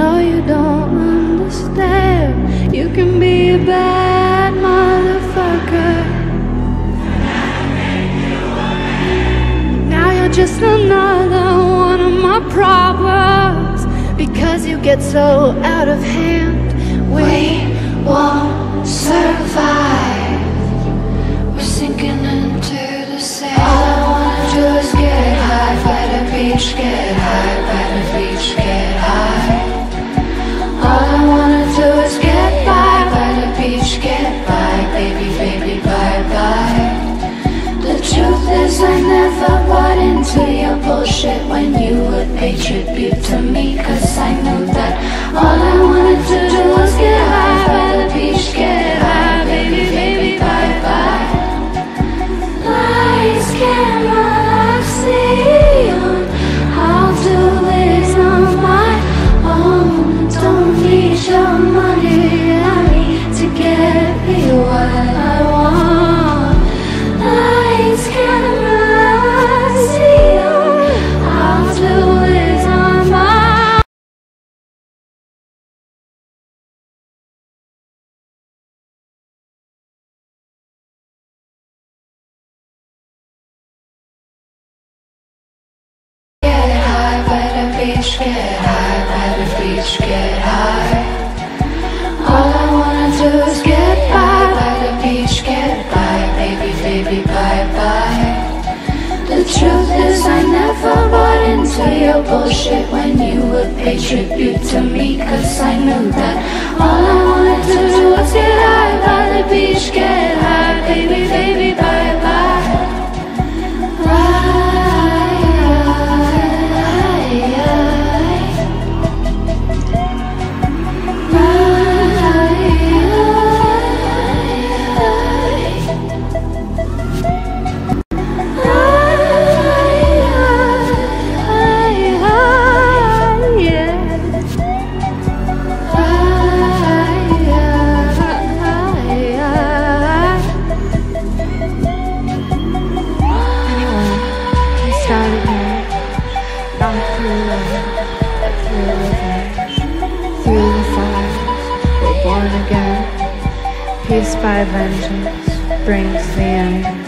know you don't understand. You can be a bad motherfucker. Now you're just another one of my problems. Because you get so out of hand. We We won't survive We're sinking into the sand All I wanna do is get high by the beach Get high is I never bought into your bullshit When you would pay tribute to me. Cause I knew that all beach, get high the beach, get high. All I wanna do is get by by the beach, get by, baby, baby, bye bye. The truth is I never bought into your bullshit when you would pay tribute to me Cause I knew that all I wanted again. Vengeance brings the end.